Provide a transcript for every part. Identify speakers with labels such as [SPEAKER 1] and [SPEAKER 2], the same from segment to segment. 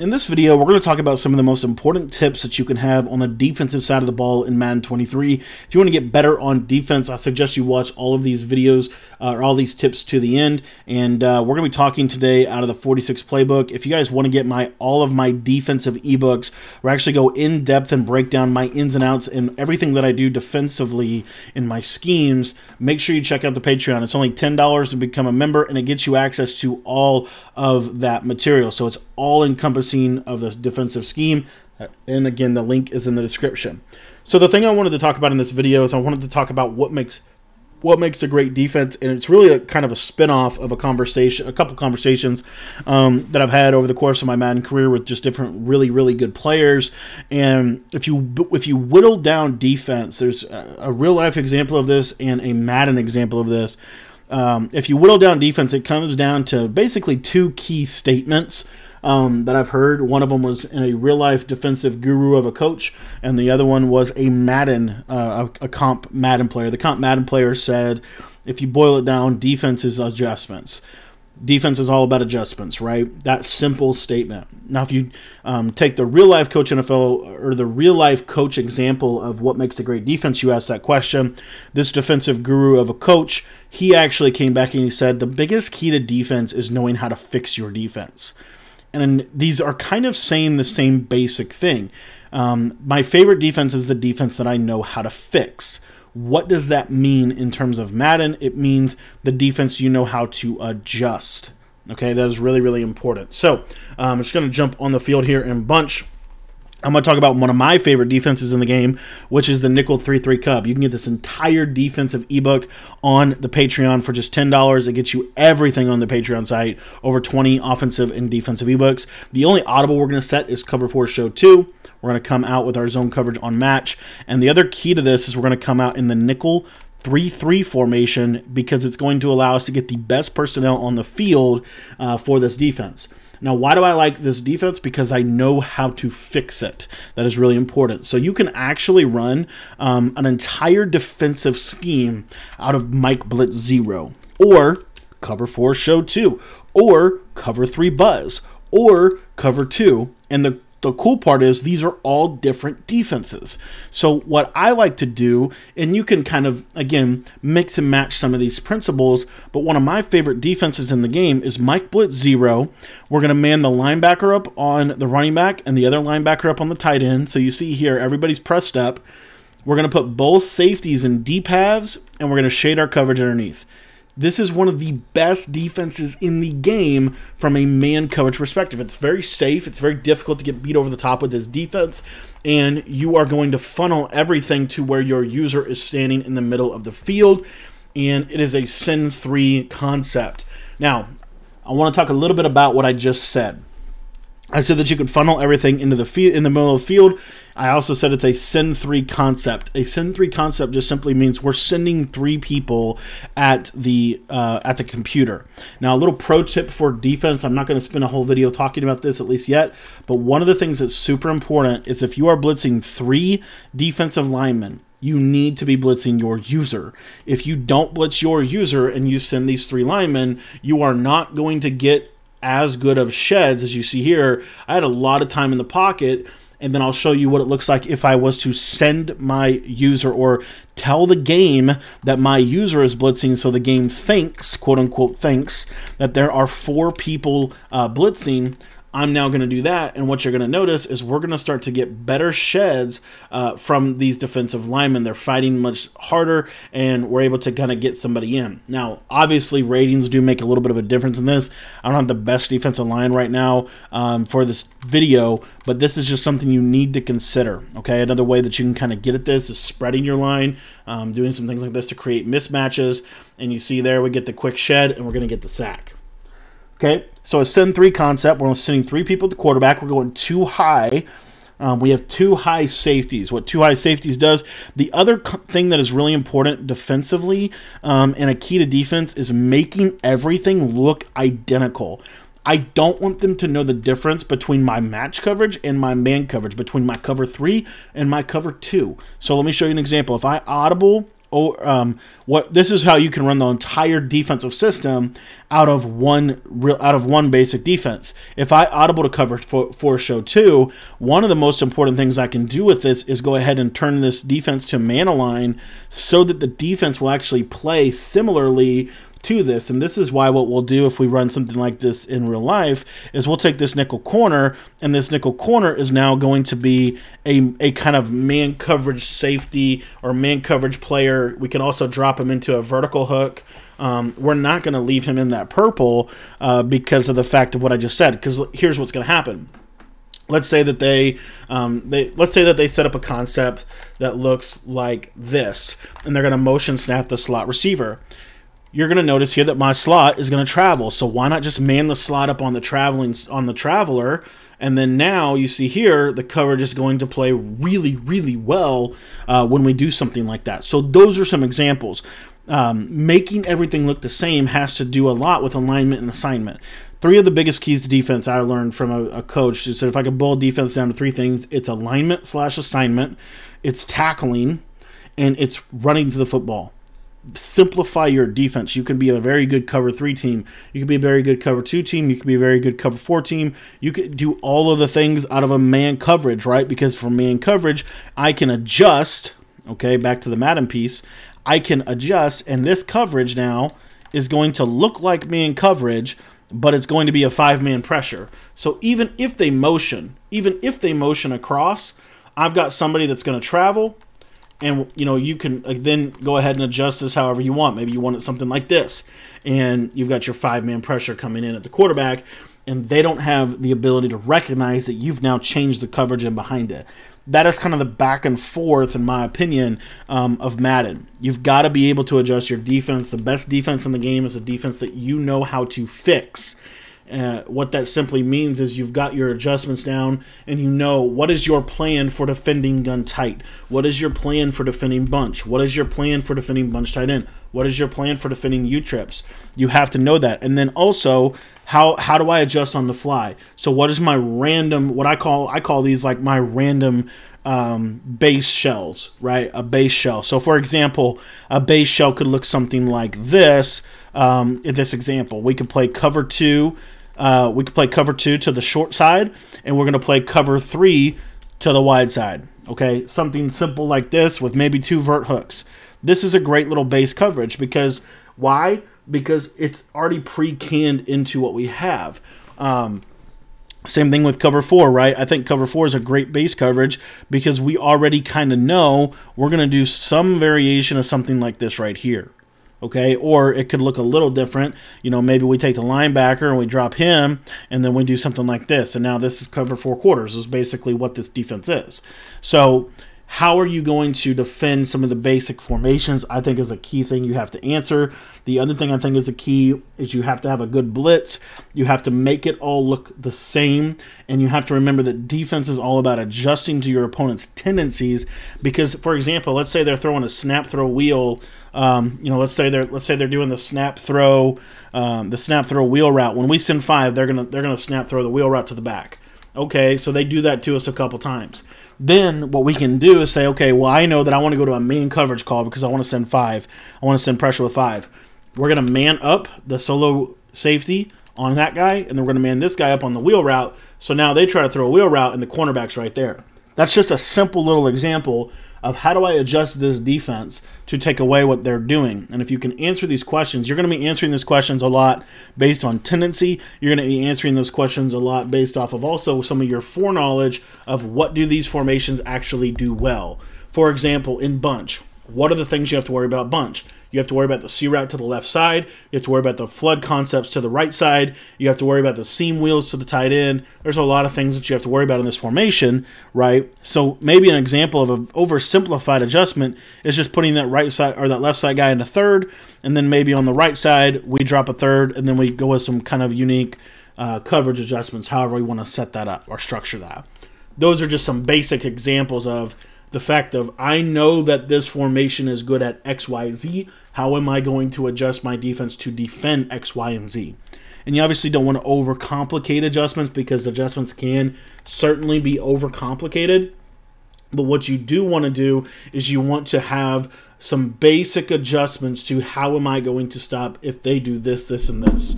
[SPEAKER 1] In this video, we're going to talk about some of the most important tips that you can have on the defensive side of the ball in Madden 23. If you want to get better on defense, I suggest you watch all of these videos uh, or all these tips to the end. And uh, we're going to be talking today out of the 46 playbook. If you guys want to get my all of my defensive ebooks, where I actually go in depth and break down my ins and outs and everything that I do defensively in my schemes, make sure you check out the Patreon. It's only $10 to become a member, and it gets you access to all of that material. So it's all encompassing of the defensive scheme. And again, the link is in the description. So the thing I wanted to talk about in this video is I wanted to talk about what makes what makes a great defense, and it's really a kind of a spin-off of a conversation, a couple conversations um, that I've had over the course of my Madden career with just different really, really good players. And if you if you whittle down defense, there's a, a real life example of this and a Madden example of this. Um, if you whittle down defense, it comes down to basically two key statements um, that I've heard. One of them was in a real life defensive guru of a coach, and the other one was a Madden, uh, a, a comp Madden player. The comp Madden player said, if you boil it down, defense is adjustments defense is all about adjustments, right? That simple statement. Now, if you um, take the real life coach NFL or the real life coach example of what makes a great defense, you ask that question. This defensive guru of a coach, he actually came back and he said the biggest key to defense is knowing how to fix your defense and these are kind of saying the same basic thing. Um, my favorite defense is the defense that I know how to fix. What does that mean in terms of Madden? It means the defense you know how to adjust. Okay, that is really, really important. So um, I'm just going to jump on the field here and bunch. I'm going to talk about one of my favorite defenses in the game, which is the Nickel 3-3 Cub. You can get this entire defensive ebook on the Patreon for just $10. It gets you everything on the Patreon site, over 20 offensive and defensive ebooks. The only audible we're going to set is Cover 4 Show 2. We're going to come out with our zone coverage on match. And the other key to this is we're going to come out in the Nickel 3-3 formation because it's going to allow us to get the best personnel on the field uh, for this defense. Now, why do I like this defense? Because I know how to fix it. That is really important. So you can actually run um, an entire defensive scheme out of Mike Blitz Zero, or Cover 4 Show 2, or Cover 3 Buzz, or Cover 2. And the the cool part is these are all different defenses. So what I like to do, and you can kind of again mix and match some of these principles, but one of my favorite defenses in the game is Mike Blitz zero. We're gonna man the linebacker up on the running back and the other linebacker up on the tight end. So you see here everybody's pressed up. We're gonna put both safeties in deep halves, and we're gonna shade our coverage underneath. This is one of the best defenses in the game from a man coverage perspective. It's very safe. It's very difficult to get beat over the top with this defense. And you are going to funnel everything to where your user is standing in the middle of the field. And it is a Send 3 concept. Now, I want to talk a little bit about what I just said. I said that you could funnel everything into the field in the middle of the field. I also said it's a send three concept. A send three concept just simply means we're sending three people at the uh, at the computer. Now, a little pro tip for defense. I'm not going to spend a whole video talking about this at least yet, but one of the things that's super important is if you are blitzing three defensive linemen, you need to be blitzing your user. If you don't blitz your user and you send these three linemen, you are not going to get as good of sheds as you see here. I had a lot of time in the pocket, and then I'll show you what it looks like if I was to send my user or tell the game that my user is blitzing so the game thinks, quote unquote, thinks that there are four people uh, blitzing. I'm now going to do that. And what you're going to notice is we're going to start to get better sheds uh, from these defensive linemen. They're fighting much harder, and we're able to kind of get somebody in. Now, obviously, ratings do make a little bit of a difference in this. I don't have the best defensive line right now um, for this video, but this is just something you need to consider. Okay, another way that you can kind of get at this is spreading your line, um, doing some things like this to create mismatches. And you see there, we get the quick shed, and we're going to get the sack. Okay, so a send three concept. We're sending three people to quarterback. We're going two high. Um, we have two high safeties. What two high safeties does, the other thing that is really important defensively um, and a key to defense is making everything look identical. I don't want them to know the difference between my match coverage and my man coverage, between my cover three and my cover two. So let me show you an example. If I audible um, what this is how you can run the entire defensive system out of one real out of one basic defense. If I audible to cover four, four show two, one of the most important things I can do with this is go ahead and turn this defense to man align so that the defense will actually play similarly to this. And this is why what we'll do if we run something like this in real life is we'll take this nickel corner, and this nickel corner is now going to be a, a kind of man coverage safety or man coverage player. We can also drop him into a vertical hook. Um, we're not going to leave him in that purple uh, because of the fact of what I just said. Because here's what's going to happen let's say that they, um, they let's say that they set up a concept that looks like this and they're going to motion snap the slot receiver you're going to notice here that my slot is going to travel. So why not just man the slot up on the traveling on the traveler? And then now you see here the coverage is going to play really, really well uh, when we do something like that. So those are some examples. Um, making everything look the same has to do a lot with alignment and assignment. Three of the biggest keys to defense I learned from a, a coach who said if I could boil defense down to three things, it's alignment slash assignment, it's tackling, and it's running to the football simplify your defense. You can be a very good cover three team. You can be a very good cover two team. You can be a very good cover four team. You can do all of the things out of a man coverage, right? Because for man coverage, I can adjust. Okay, back to the Madden piece. I can adjust, and this coverage now is going to look like man coverage, but it's going to be a five man pressure. So even if they motion, even if they motion across, I've got somebody that's going to travel and you know you can then go ahead and adjust this however you want. Maybe you want it something like this and you've got your five man pressure coming in at the quarterback and they don't have the ability to recognize that you've now changed the coverage in behind it. That is kind of the back and forth in my opinion um, of madden. You've got to be able to adjust your defense. The best defense in the game is a defense that you know how to fix uh, what that simply means is you've got your adjustments down and you know what is your plan for defending gun tight? What is your plan for defending bunch? What is your plan for defending bunch tight end? What is your plan for defending U trips? You have to know that. And then also, how how do I adjust on the fly? So what is my random what I call I call these like my random um, base shells, right? A base shell. So, for example, a base shell could look something like this. Um, in this example, we could play cover two uh, we could play cover two to the short side, and we're going to play cover three to the wide side. Okay, something simple like this with maybe two vert hooks. This is a great little base coverage because why? Because it's already pre-canned into what we have. Um, same thing with cover four, right? I think cover four is a great base coverage because we already kind of know we're going to do some variation of something like this right here okay? Or it could look a little different. You know, maybe we take the linebacker and we drop him, and then we do something like this. And now this is cover four quarters, is basically what this defense is. So how are you going to defend some of the basic formations? I think is a key thing you have to answer. The other thing I think is a key is you have to have a good blitz. You have to make it all look the same, and you have to remember that defense is all about adjusting to your opponent's tendencies. Because, for example, let's say they're throwing a snap throw wheel. Um, you know, let's say they're let's say they're doing the snap throw, um, the snap throw wheel route. When we send five, they're gonna they're gonna snap throw the wheel route to the back. Okay, so they do that to us a couple times. Then what we can do is say, okay, well, I know that I want to go to a main coverage call because I want to send five. I want to send pressure with five. We're to man up the solo safety on that guy, and then we're to man this guy up on the wheel route. So now they try to throw a wheel route, and the cornerback's right there. That's just a simple little example of how do I adjust this defense to take away what they're doing. And if you can answer these questions, you're going to be answering these questions a lot based on tendency. You're going to be answering those questions a lot based off of also some of your foreknowledge of what do these formations actually do well. For example, in bunch, what are the things you have to worry about bunch? You have to worry about the C route to the left side. You have to worry about the flood concepts to the right side. You have to worry about the seam wheels to the tight end. There's a lot of things that you have to worry about in this formation, right? So maybe an example of an oversimplified adjustment is just putting that right side or that left side guy in into third, and then maybe on the right side we drop a third, and then we go with some kind of unique uh, coverage adjustments, however we want to set that up or structure that. Those are just some basic examples of the fact of I know that this formation is good at X, Y, Z. How am I going to adjust my defense to defend X, Y, and Z? And you obviously don't want to overcomplicate adjustments because adjustments can certainly be overcomplicated. But what you do want to do is you want to have some basic adjustments to how am I going to stop if they do this, this, and this.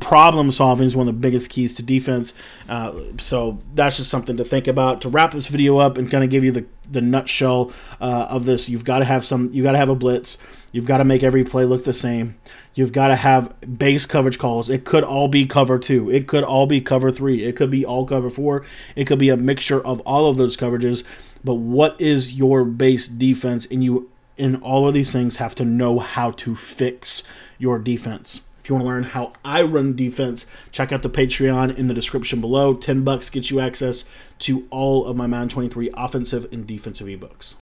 [SPEAKER 1] Problem solving is one of the biggest keys to defense. Uh, so that's just something to think about. To wrap this video up and kind of give you the, the nutshell uh, of this, you've got to have some, you got to have a blitz. You've got to make every play look the same. You've got to have base coverage calls. It could all be cover two. It could all be cover three. It could be all cover four. It could be a mixture of all of those coverages. But what is your base defense? And you, in all of these things, have to know how to fix your defense. If you want to learn how I run defense, check out the Patreon in the description below. 10 bucks gets you access to all of my Madden 23 offensive and defensive ebooks.